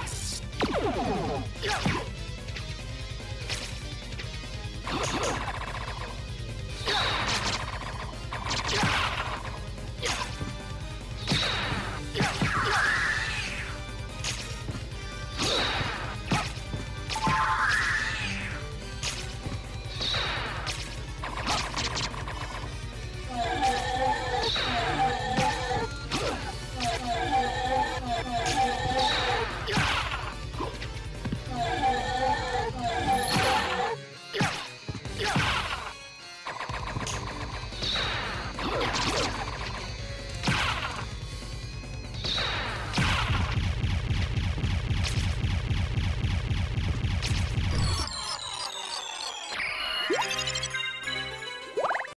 Let's go. You